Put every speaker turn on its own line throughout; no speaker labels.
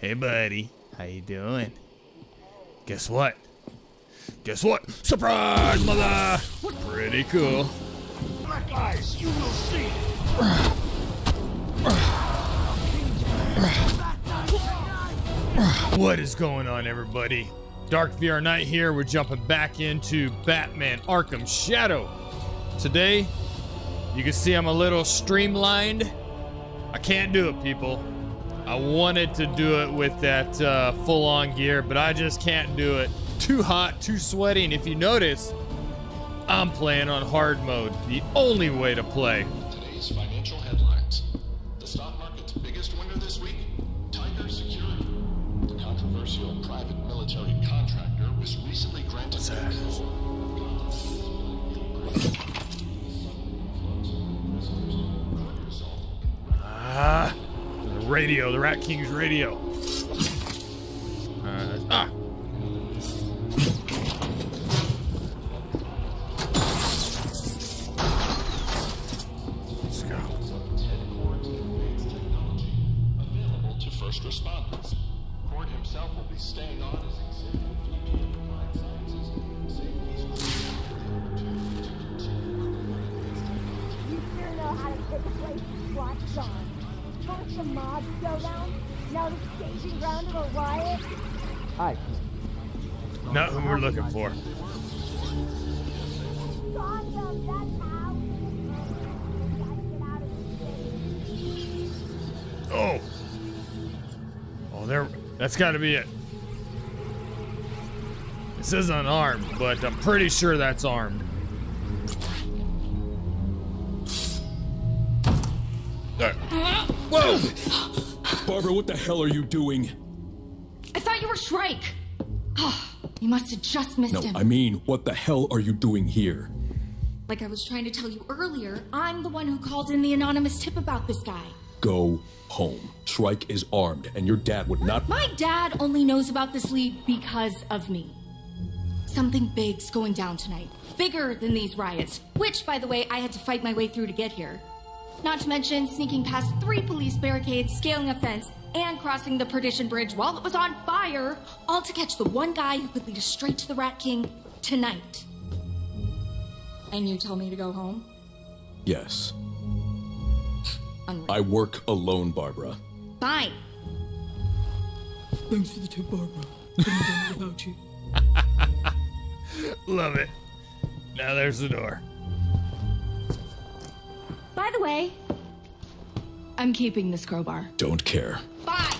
Hey, buddy. How you doing? Guess what? Guess what? Surprise, mother! Pretty cool.
Black eyes, you will see.
What is going on, everybody? Dark VR Knight here. We're jumping back into Batman Arkham Shadow. Today, you can see I'm a little streamlined. I can't do it, people. I wanted to do it with that uh, full-on gear, but I just can't do it. Too hot, too sweaty, and if you notice, I'm playing on hard mode. The only way to play. Radio, the Rat King's radio.
Mob showdown, now the staging ground of a riot. Hi.
Not who we're looking for.
Gotham, um, that's how. Gotta get out of this city.
Oh. Oh, there. That's got to be it. It says unarmed, but I'm pretty sure that's armed.
Barbara, what the hell are you doing?
I thought you were Shrike. Ah, you must have just missed
No,
him.
I mean, what the hell are you doing here?
Like I was trying to tell you earlier, I'm the one who called in the anonymous tip about this guy.
Go home. Shrike is armed, and your dad would not.
My dad only knows about this lead because of me. Something big's going down tonight. Bigger than these riots, which, by the way, I had to fight my way through to get here. Not to mention sneaking past three police barricades, scaling a fence, and crossing the Perdition Bridge while it was on fire, all to catch the one guy who could lead us straight to the Rat King tonight. And you tell me to go home?
Yes.
Unreal.
I work alone, Barbara.
Fine.
Thanks for the tip, Barbara. Couldn't have done it without you.
Love it. Now there's the door.
By the way, I'm keeping this crowbar.
Don't care.
Bye.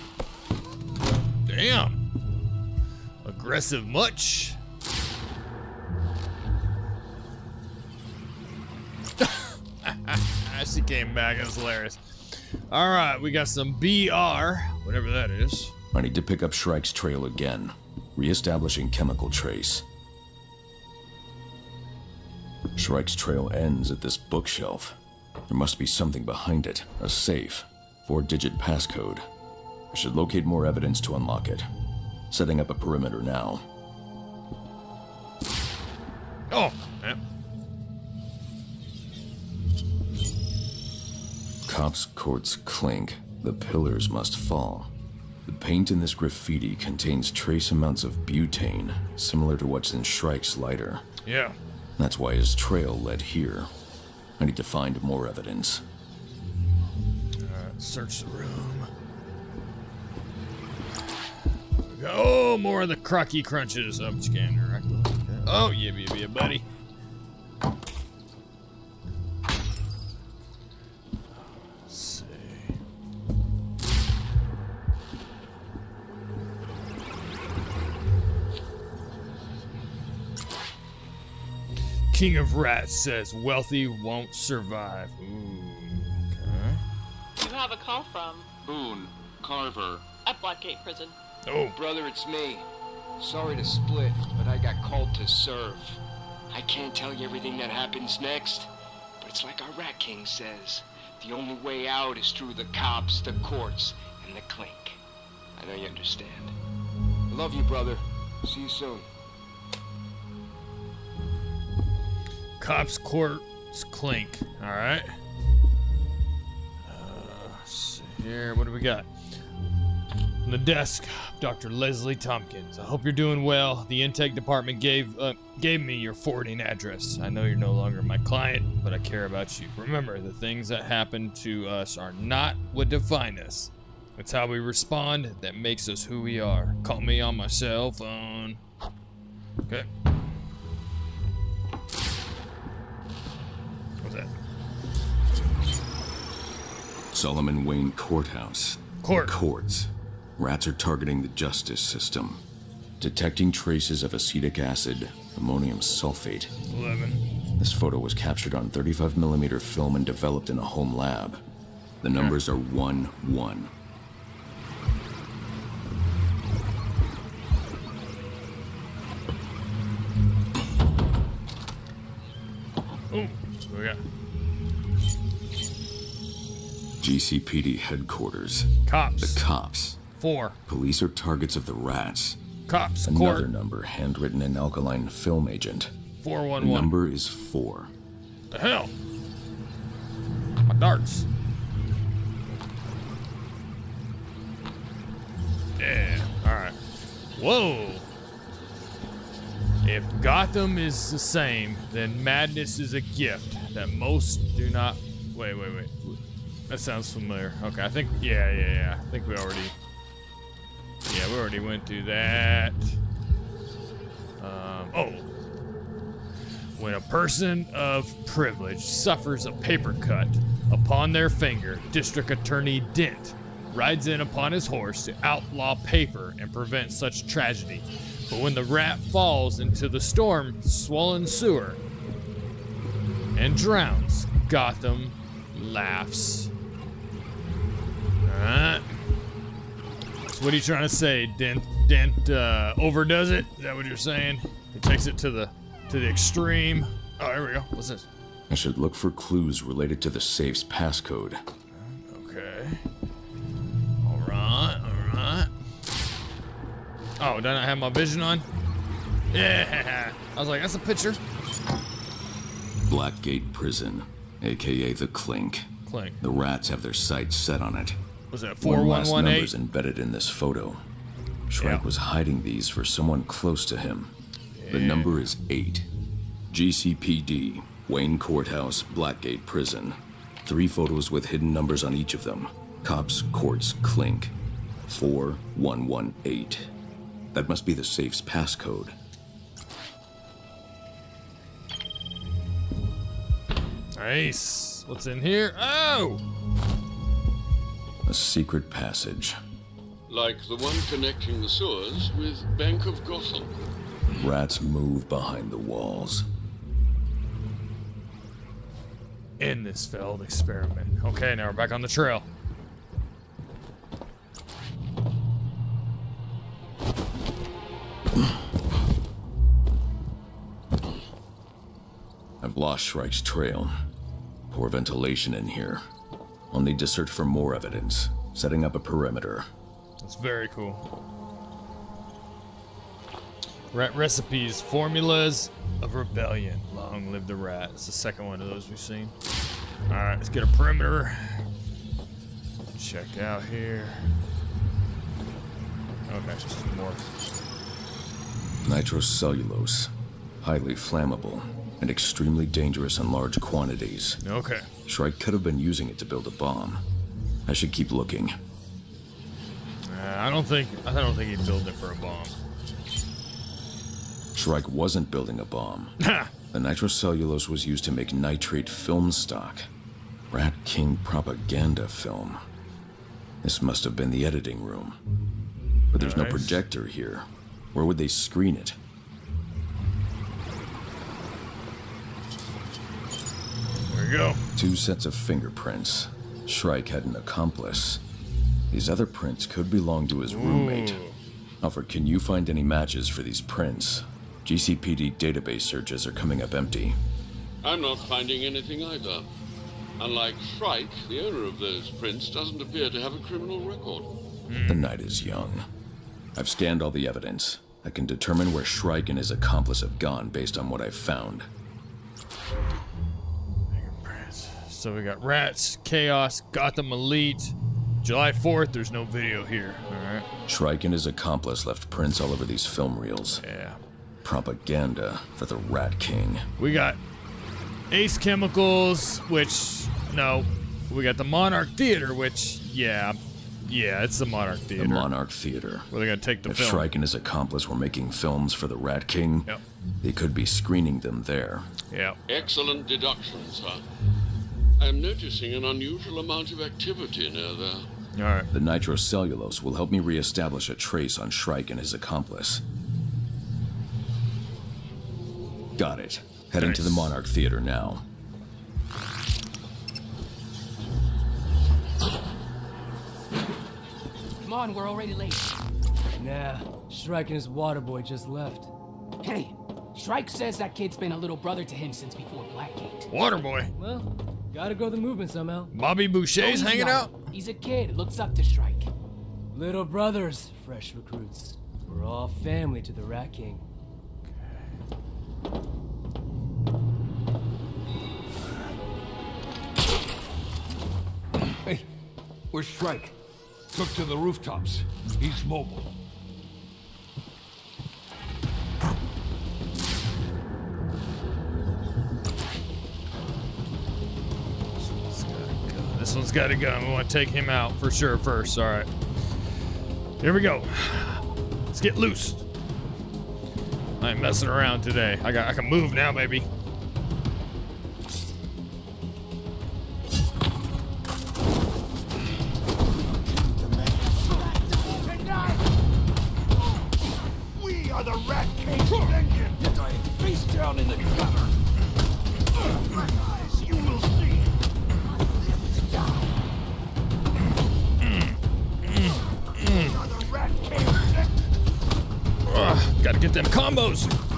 Damn. Aggressive much. she came back. It was hilarious. All right, we got some BR, whatever that is.
I need to pick up Shrike's trail again, reestablishing chemical trace. Shrike's trail ends at this bookshelf. There must be something behind it a safe, four digit passcode. I should locate more evidence to unlock it. Setting up a perimeter now.
Oh, yeah.
Cops courts clink. The pillars must fall. The paint in this graffiti contains trace amounts of butane, similar to what's in Shrike's lighter.
yeah.
That's why his trail led here. I need to find more evidence.
Uh, search the room. Oh, more of the crocky crunches. Up scanner. Oh, yeah, yeah, yeah, buddy. King of Rats says wealthy won't survive. Ooh, okay.
You have a call from
Boone, Carver.
at Blackgate Prison.
Oh,
Brother, it's me. Sorry to split, but I got called to serve. I can't tell you everything that happens next, but it's like our Rat King says. The only way out is through the cops, the courts, and the clink. I know you understand. I love you, brother. See you soon.
Cops Courts Clink. All right. Uh, here. What do we got? From the desk, Dr. Leslie Tompkins. I hope you're doing well. The intake department gave uh, gave me your forwarding address. I know you're no longer my client, but I care about you. Remember, the things that happen to us are not what define us. It's how we respond that makes us who we are. Call me on my cell phone. Okay.
Solomon Wayne Courthouse.
Court.
Courts. Rats are targeting the justice system. Detecting traces of acetic acid, ammonium sulfate.
11.
This photo was captured on 35mm film and developed in a home lab. The numbers are 1 1.
Ooh, what we got?
GCPD headquarters.
Cops.
The cops.
Four.
Police are targets of the rats.
Cops.
Another
Court.
number handwritten in alkaline film agent. The
411.
number is 4.
The hell? My darts. Yeah. Alright. Whoa. If Gotham is the same, then madness is a gift that most do not. Wait, wait, wait. That sounds familiar. Okay, I think. Yeah, yeah, yeah. I think we already. Yeah, we already went through that. Um, oh. When a person of privilege suffers a paper cut upon their finger, District Attorney Dent rides in upon his horse to outlaw paper and prevent such tragedy. But when the rat falls into the storm swollen sewer and drowns, Gotham laughs. Alright. So what are you trying to say? Dent Dent uh, overdoes it? Is that what you're saying? He takes it to the to the extreme. Oh, here we go. What's this?
I should look for clues related to the safe's passcode.
Okay. Alright, alright. Oh, did I have my vision on? Yeah. I was like, that's a picture.
Blackgate Prison, aka the Clink.
Clink.
The rats have their sights set on it.
Was that
One last number
4118?
embedded in this photo. Shrike
Yeah.
was hiding these for someone close to him. The number is 8. GCPD, Wayne Courthouse, Blackgate Prison. Three photos with hidden numbers on each of them. Cops, Courts, Clink. 4118. That must be the safe's passcode.
Nice. What's in here? Oh!
A secret passage.
Like the one connecting the sewers with Bank of Gotham.
Rats move behind the walls.
In this failed experiment. Okay, now we're back on the trail.
I've lost Shrike's trail. Poor ventilation in here. I'll need to search for more evidence, setting up a perimeter.
That's very cool. Rat recipes, formulas of rebellion. Long live the rat. It's the second one of those we've seen. All right, let's get a perimeter. Check out here. Oh, okay, just more.
Nitrocellulose. Highly flammable and extremely dangerous in large quantities.
Okay.
Shrike could have been using it to build a bomb. I should keep looking.
Uh, I don't think I don't think he'd build it for a bomb.
Shrike wasn't building a bomb. The nitrocellulose was used to make nitrate film stock. Rat King propaganda film. This must have been the editing room. But there's no projector here. Where would they screen it?
Go.
Two sets of fingerprints. Shrike had an accomplice. These other prints could belong to his roommate. Alfred, can you find any matches for these prints? GCPD database searches are coming up empty.
I'm not finding anything either. Unlike Shrike, the owner of those prints doesn't appear to have a criminal record.
The night is young. I've scanned all the evidence. I can determine where Shrike and his accomplice have gone based on what I've found.
So we got rats, chaos, Gotham Elite, July 4th, there's no video here. Alright.
Shrike and his accomplice left prints all over these film reels.
Yeah.
Propaganda for the Rat King.
We got Ace Chemicals, which, no. We got the Monarch Theater, which, yeah. Yeah, it's the Monarch Theater.
The Monarch Theater.
Where they're going to take the
if
film.
Shrike and his accomplice were making films for the Rat King,
Yep.
they could be screening them there.
Yeah.
Excellent deduction, sir. I'm noticing an unusual amount of activity near there.
Alright.
The nitrocellulose will help me reestablish a trace on Shrike and his accomplice. Got it. Heading to the Monarch Theater now.
Come on, we're already late.
Nah, Shrike and his water boy just left.
Hey, Shrike says that kid's been a little brother to him since before Blackgate.
Waterboy.
Well, gotta grow the movement somehow.
Bobby Boucher's hanging out?
He's a kid, looks up to Shrike.
Little brothers, fresh recruits. We're all family to the Rat King.
Hey, where's Shrike? Took to the rooftops. He's mobile.
One's got a gun. We want to take him out for sure first. All right. Here we go. Let's get loose. I ain't messing around today. I got. I can move now, baby. Get them combos.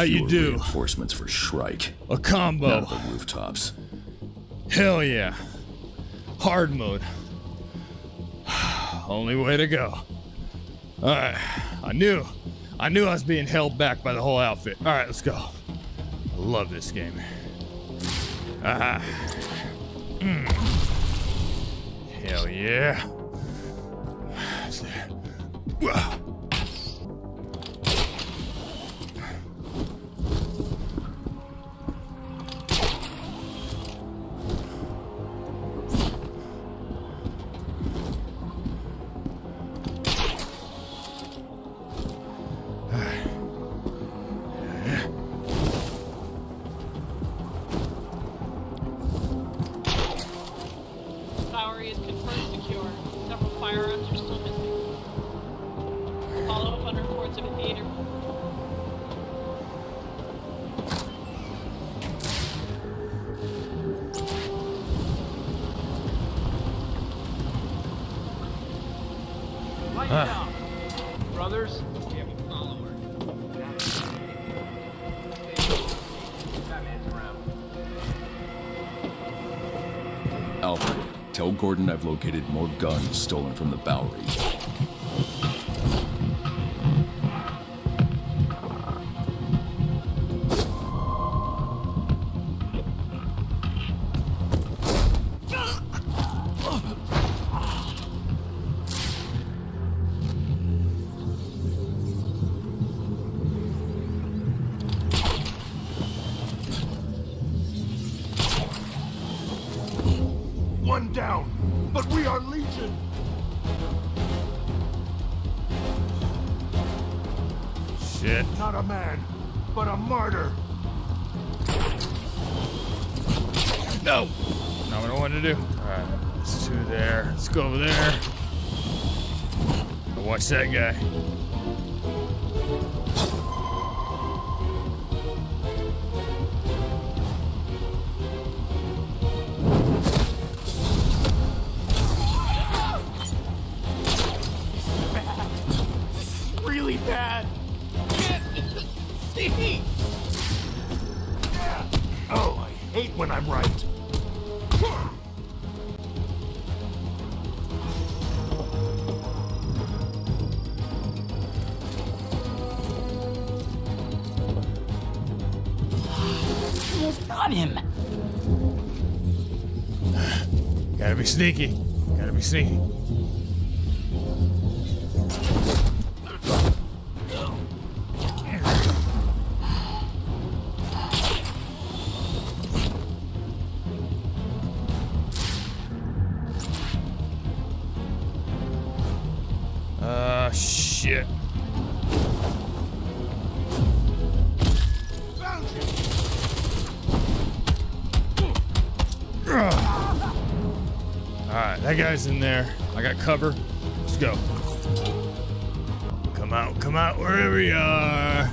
How you do
Reinforcements for Shrike.
a combo.
Not the rooftops.
Hell yeah. Hard mode. Only way to go. Alright. I knew. I knew I was being held back by the whole outfit. Alright, let's go. I love this game. Ah. Mm. Hell yeah.
Gordon I've located more guns stolen from the Bowery.
But a martyr!
No! Not what I wanted to do. Alright. That's two there. Let's go over there. Watch that guy. Sneaky. Gotta be sneaky. In there. I got cover. Let's go. Come out, come out, wherever you are.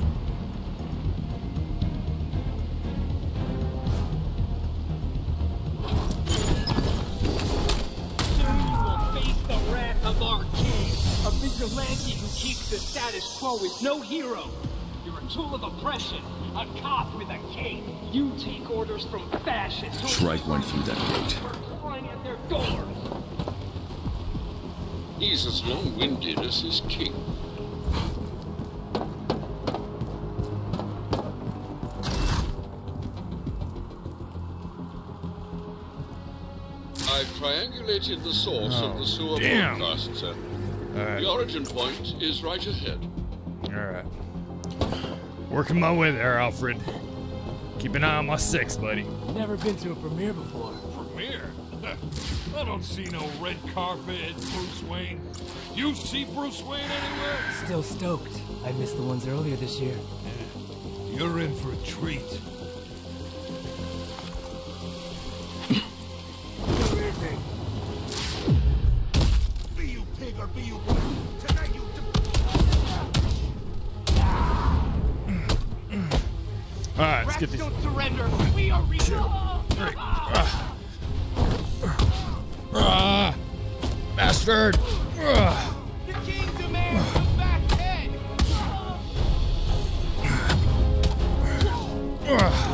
Soon you will face the wrath of our king. A vigilante who keeps the status quo is no hero. You're a tool of oppression, a cop with a cape. You take orders from fascists who
Shrike went through that gate.
crying at their doors.
He's as long-winded as his king. I've triangulated the source of
Oh,
the sewer
damn.
broadcast, sir.
Alright.
The origin point is right ahead.
Alright. Working my way there, Alfred. Keep an eye on my six, buddy.
Never been to a premiere before.
I don't see no red carpet Bruce Wayne. You see Bruce Wayne anywhere?
Still stoked. I missed the ones earlier this year.
You're in for a treat.
Ah!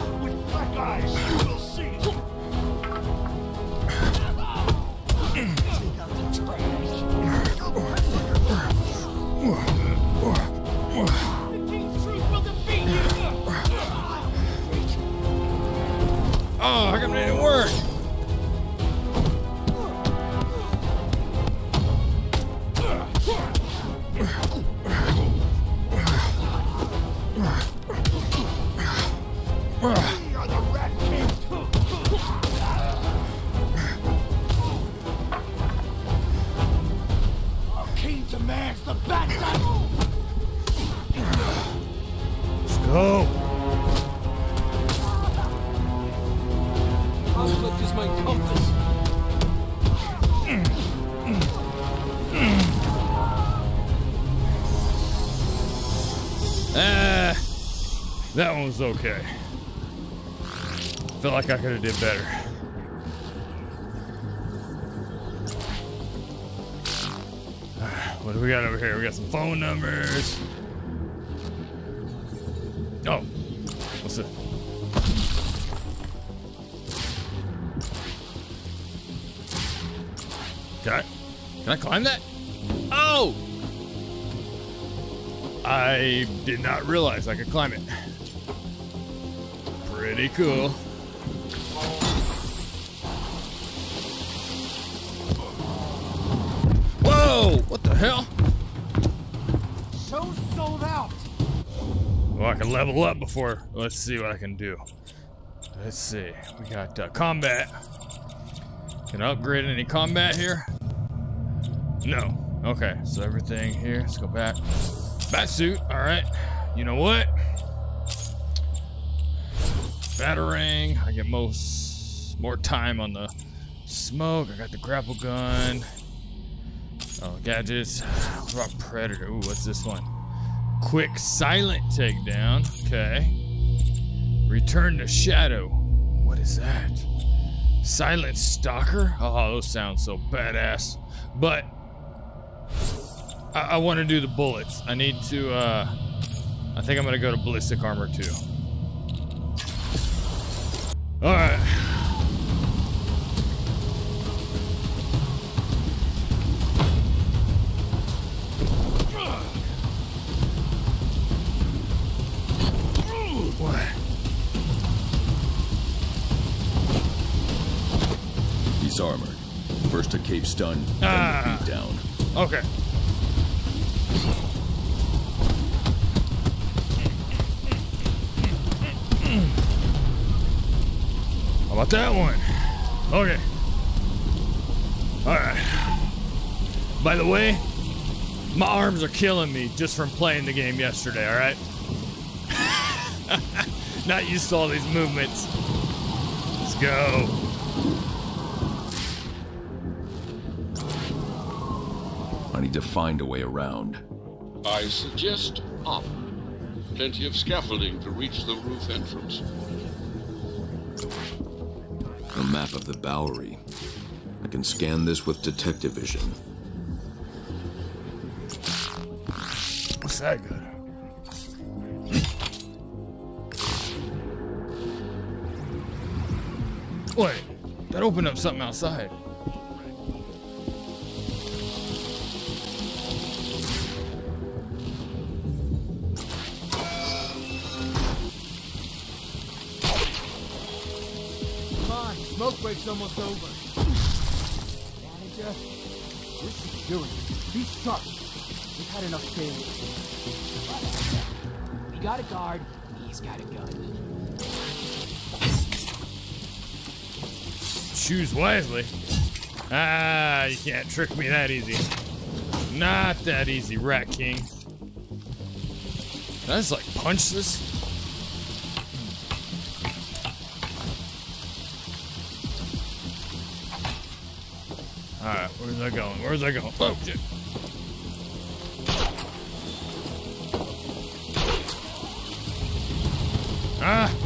That one was okay. Felt like I could have did better. What do we got over here? We got some phone numbers. Oh, what's it? Can I, can I climb that? Oh! I did not realize I could climb it. Pretty cool. Whoa! What the hell?
So sold out.
Well, I can level up before. Let's see what I can do. Let's see. We got uh, combat. Can I upgrade any combat here? No. Okay, so everything here. Let's go back. Bat suit. All right. You know what? Batarang. I get most more time on the smoke. I got the grapple gun. Oh, gadgets. What about Predator? Ooh, what's this one? Quick silent takedown. Okay. Return to Shadow. What is that? Silent Stalker? Oh, those sound so badass. But I, I want to do the bullets. I need to, uh, I think I'm going to go to Ballistic Armor too. Alright.
He's armored. First a cape stun, then
Ah.
the beat down.
Okay. How about that one? Okay. Alright. By the way, my arms are killing me just from playing the game yesterday, alright? Not used to all these movements. Let's go.
I need to find a way around.
I suggest up. Plenty of scaffolding to reach the roof entrance.
Map of the Bowery. I can scan this with detective vision.
What's that good? Wait, that opened up something outside.
Smoke break's almost over. Manager, what's he doing? Be sharp. We've had enough failure.
We got a guard, he's got a gun.
Choose wisely. Ah, you can't trick me that easy. Not that easy, Rat King. Can I just like punch this? Alright, where's that going? Where's that going? Oh, shit. Ah!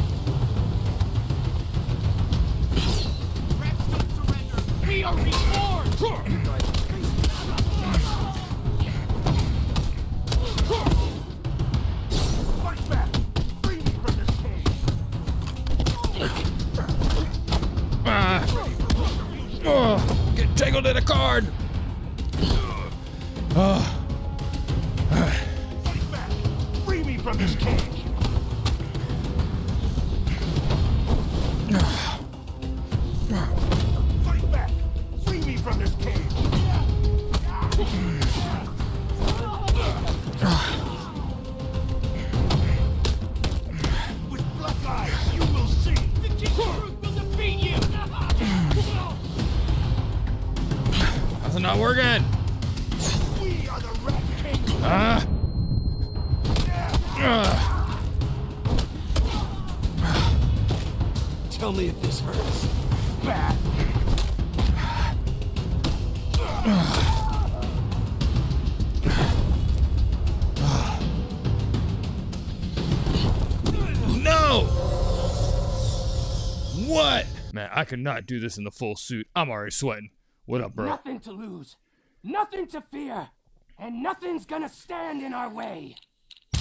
Man, I could not do this in the full suit. I'm already sweating. What up, bro?
Nothing to lose, nothing to fear, and nothing's gonna stand in our way.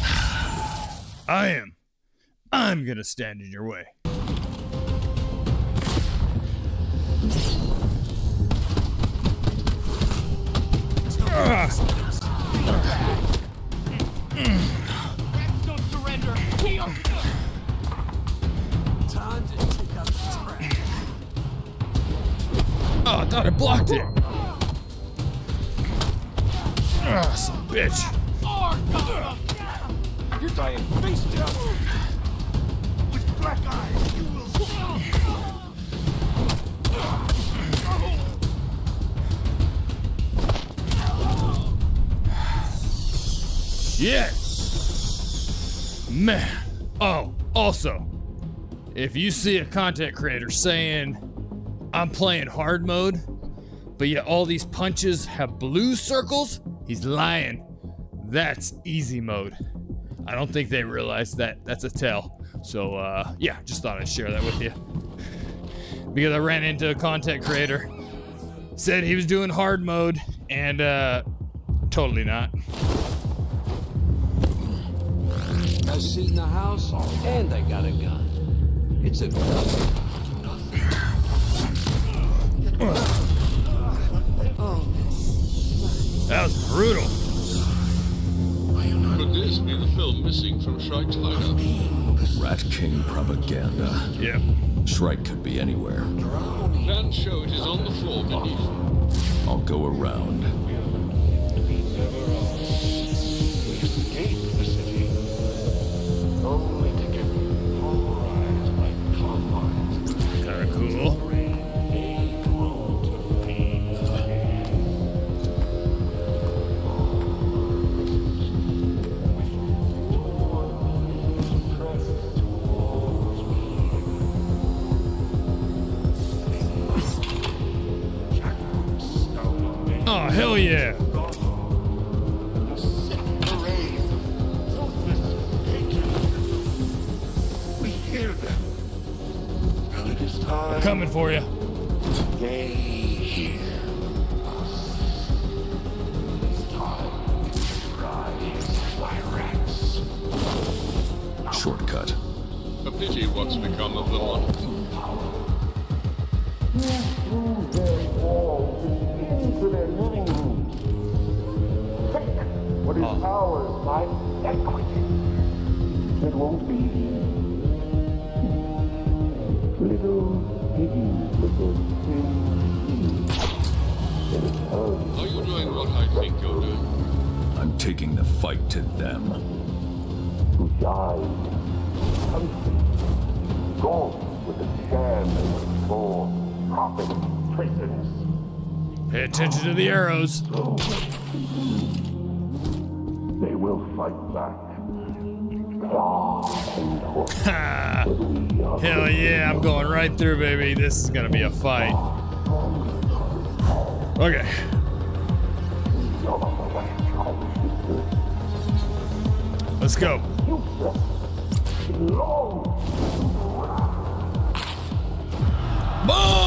I am. I'm gonna stand in your way.
Rats don't surrender! Are...
Oh, I thought I blocked it. Ah, some bitch.
You're dying face down! With black eyes, you will see!
Shit. Man. Oh, also, if you see a content creator saying, I'm playing hard mode, but yet all these punches have blue circles? He's lying. That's easy mode. I don't think they realize that that's a tell. So, uh, yeah, just thought I'd share that with you. because I ran into a content creator. Said he was doing hard mode, and, uh, totally not.
A seat in the house, and I got a gun. It's a
That was brutal.
Could this be the film missing from Shrike's hideout?
Rat King propaganda.
Yep.
Shrike could be anywhere.
Plan show it is on the floor beneath.
I'll go around.
Their living rooms. Take what is oh. ours by equity. It won't be easy. little piggies, little things. It is.
Are you doing what I think you're doing?
I'm taking the fight to them.
who died. Country, gone with the sham they were born, profit, prisons.
Pay attention to the arrows.
They will fight back. Claw and hook.
Ha! Hell yeah, I'm going right through, baby. This is gonna be a fight. Okay. Let's go. Boom!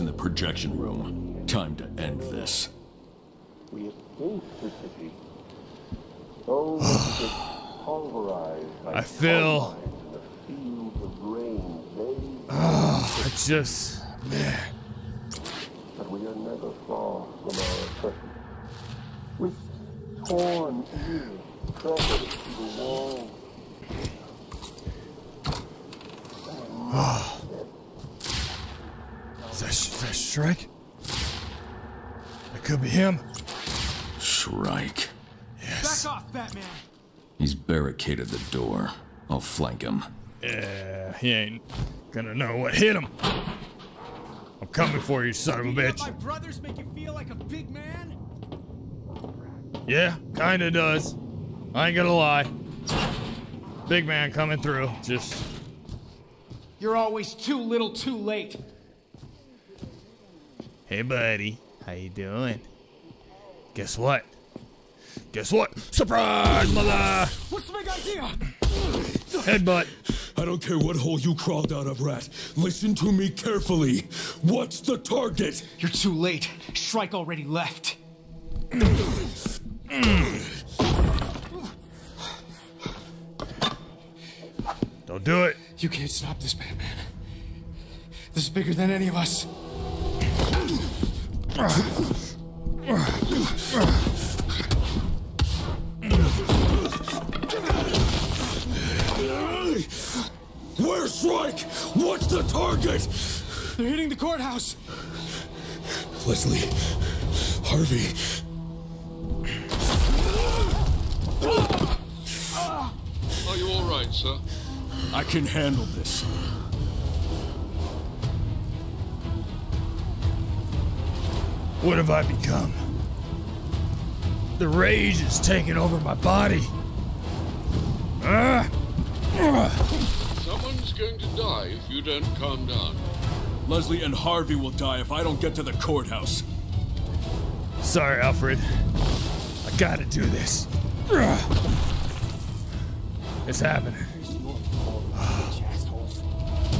in the projection room. Time to end this.
We escaped the city. Those who pulverized by
I feel.
the fields of rain, they
Oh, I just. Man.
but we are never far from our oppression. With torn ears pressed to the wall.
Is that, is that Shrike? That could be him.
Shrike.
Yes.
Back off, Batman.
He's barricaded the door. I'll flank him.
Yeah, he ain't gonna know what hit him. I'm coming for you, son of a
Beating up
bitch.
My brothers make you feel like a big man?
Yeah, kinda does. I ain't gonna lie. Big man coming through. Just
You're always too little too late.
Hey, buddy. How you doing? Guess what? Guess what? Surprise, mother!
What's the big idea?
Headbutt.
I don't care what hole you crawled out of, Rat. Listen to me carefully. What's the target?
You're too late. Shrike already left.
Don't do it.
You can't stop this, Batman. This is bigger than any of us.
Where's Shrike? What's the target?
They're hitting the courthouse.
Leslie. Harvey.
Are you all right, sir?
I can handle this.
What have I become? The rage is taking over my body.
Someone's going to die if you don't calm down.
Leslie and Harvey will die if I don't get to the courthouse.
Sorry, Alfred. I gotta do this. It's happening.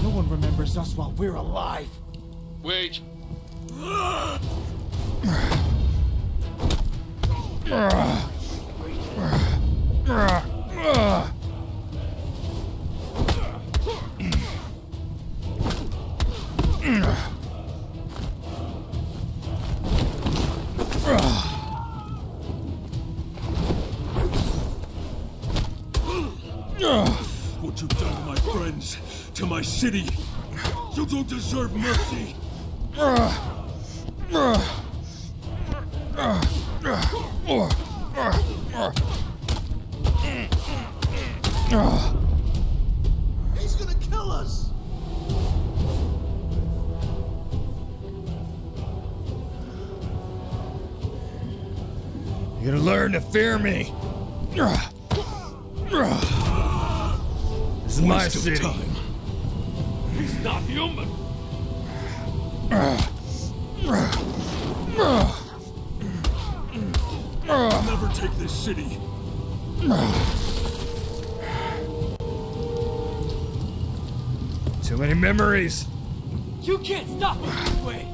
No one remembers us while we're alive.
Wait.
What you've done to my friends, to my city. You don't deserve mercy.
Fear me. This is my
Waste
city.
time.
He's not human!
I'll never take this city.
Too many memories.
You can't stop us this way.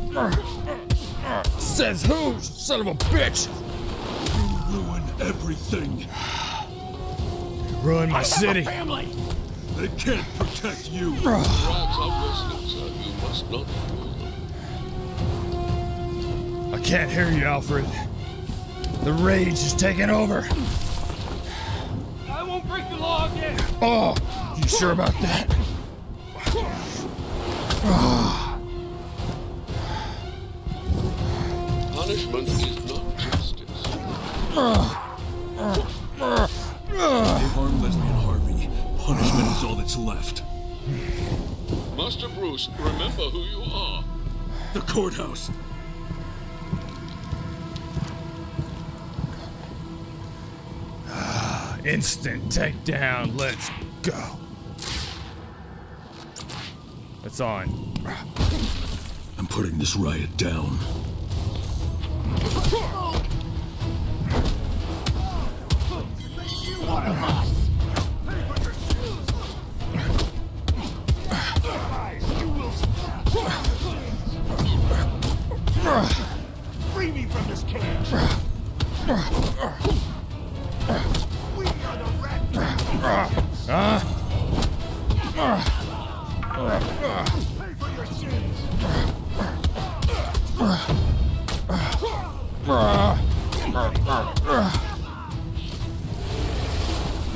Says who, son of a bitch?
You ruin.
Ruined my
I have a
city.
family!
They can't protect you.
Rats are listening. You must not.
I can't hear you, Alfred. The rage is taking over.
I won't break the law again.
Oh, you sure about that? Ah,
Punishment is not justice.
ah,
all that's left.
Master Bruce, remember who you are.
The courthouse.
Ah, instant takedown. Let's go. It's on.
I'm putting this riot down.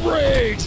Rage!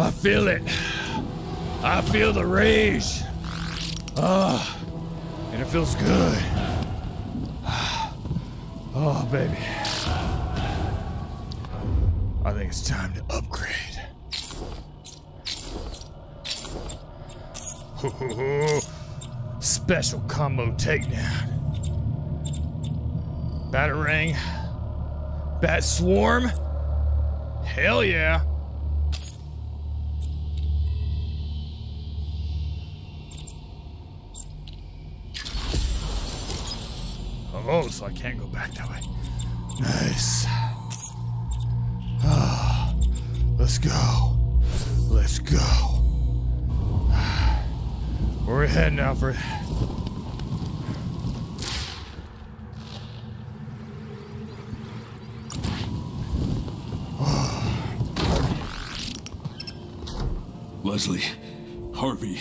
I feel it. I feel the rage. Ah. And it feels good. Oh, baby. I think it's time to upgrade. Special combo takedown. Batarang. Bat swarm. Hell yeah. Oh, so I can't go back that way. Nice. Ah, let's go. Let's go. We're heading now for
Leslie, Harvey,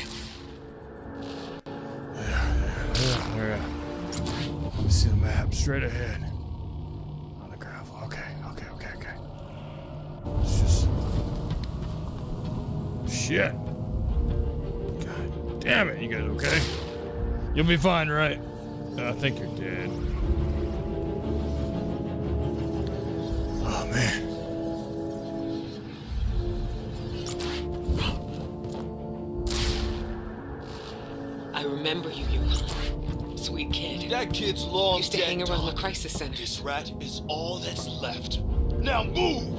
straight ahead. On the gravel. Okay, okay, okay, okay. It's just. Shit. God damn it, you guys okay? You'll be fine, right? Uh, I think you're dead. Oh, man.
I remember you, Yukon. Sweet kid.
That kid's long
Used to hang around
Doc.
the crisis center.
This rat is all that's left. Now move!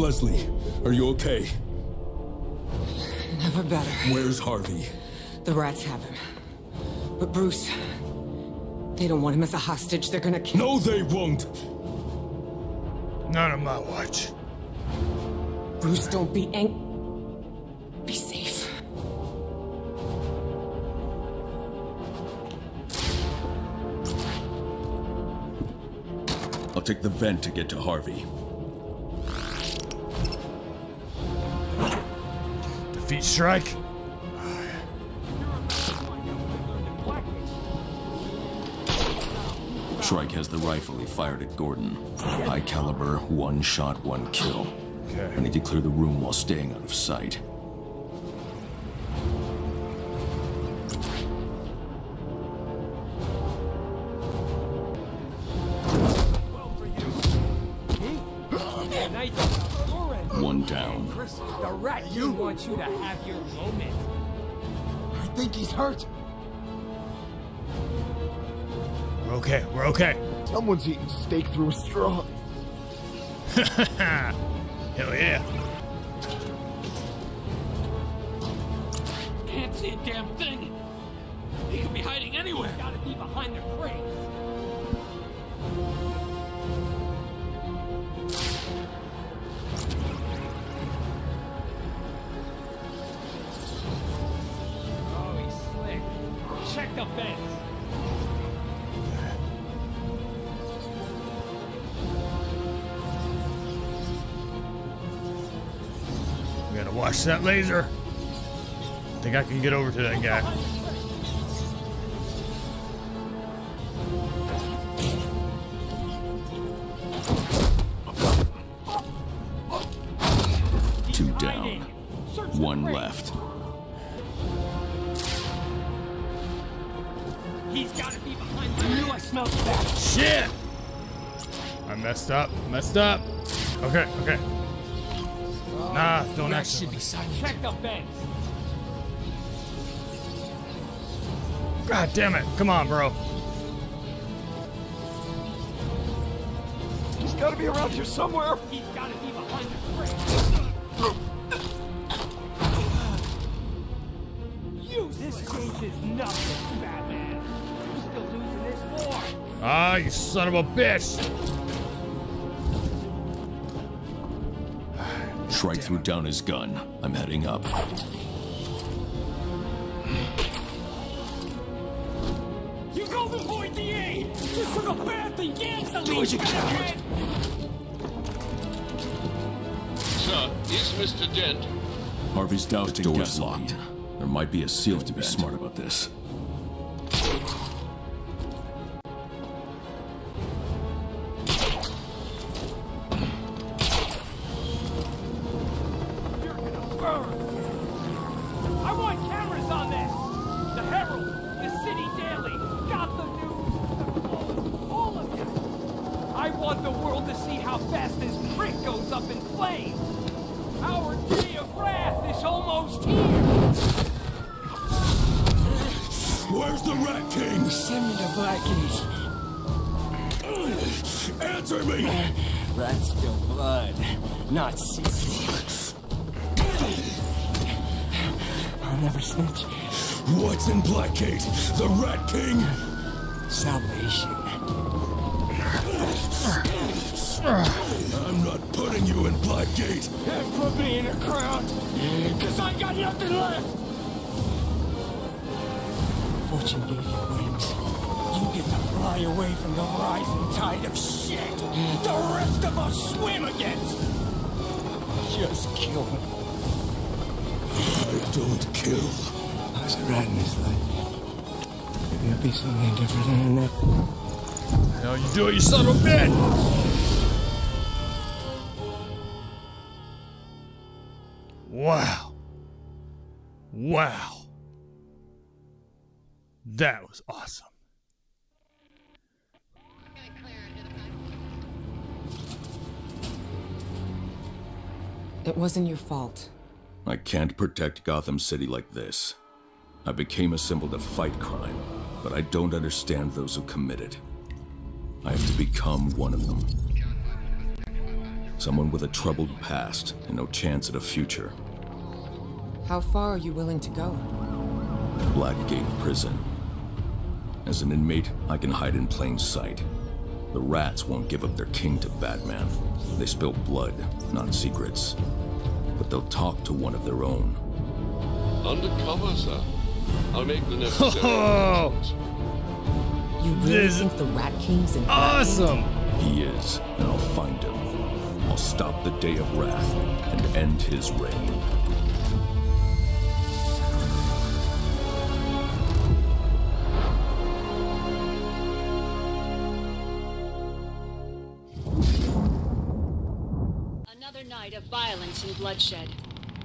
Leslie, are you okay?
Never better.
Where's Harvey?
The rats have him. But Bruce... They don't want him as a hostage. They're gonna kill
No, they won't!
None of my watch.
Bruce, don't be ang... Be safe.
I'll take the vent to get to Harvey.
Defeat Strike.
Shrike has the rifle he fired at Gordon. High caliber, one shot, one kill.
Okay.
I need to clear the room while staying out of sight. One down.
The rat you want you to
think he's hurt.
We're okay. We're okay.
Someone's eating steak through a straw.
Hell yeah.
Can't see a damn thing. He could be hiding anywhere.
Gotta be behind the crates.
Watch that laser. Think I can get over to that guy.
Two down. One left.
He's gotta be behind. I knew I smelled that.
Shit! I messed up. Messed up. Okay, okay.
Should be silent. Check the fence.
God damn it. Come on, bro.
He's gotta be around here somewhere.
He's gotta be behind the crates. You this case is nothing, Batman. You're still losing this war.
Ah, you son of a bitch.
Shrike threw down his gun. I'm heading up.
You go avoid the aid! Just for the bad thing, yanks the
Do what you can.
Sir, is Mr. Dent?
Harvey's doused in
door's
gasoline. There might be a seal to be smart about this.
I
don't kill.
I was in this life. Maybe I'll be something different than that.
Hell, you do it, you son of a bitch! Wow. Wow. That was awesome.
It wasn't your fault.
I can't protect Gotham City like this. I became a symbol to fight crime, but I don't understand those who commit it. I have to become one of them. Someone with a troubled past and no chance at a future.
How far are you willing to go?
Blackgate Prison. As an inmate, I can hide in plain sight. The rats won't give up their king to Batman. They spill blood, not secrets. But they'll talk to one of their own.
Undercover, sir. I'll make the necessary
Oh,
You really
This-
think the Rat King's in
awesome!
He is, and I'll find him. I'll stop the Day of Wrath and end his reign.
Violence and bloodshed.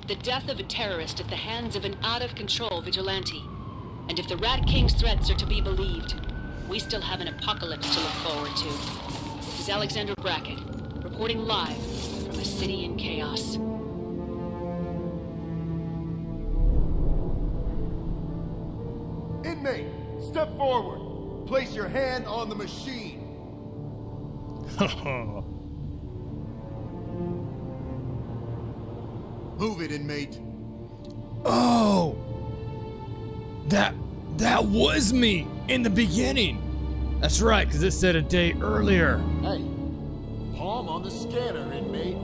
The death of a terrorist at the hands of an out-of-control vigilante. And if the Rat King's threats are to be believed, we still have an apocalypse to look forward to. This is Alexander Brackett, reporting live from a city in chaos.
Inmate, step forward. Place your hand on the machine. Move it, inmate.
oh! That that was me in the beginning. That's right, because it said a day earlier.
Hey, palm on the scanner, inmate.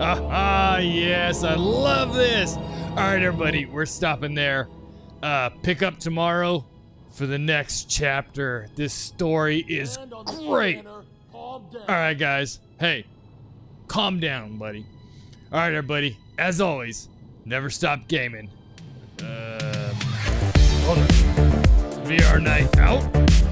Ah, yes, I love this. All right, everybody, we're stopping there. Uh, pick up tomorrow for the next chapter. This story is great. All right, guys. Hey, calm down, buddy. All right, everybody. As always, never stop gaming. Uh, hold on. VR Knight out.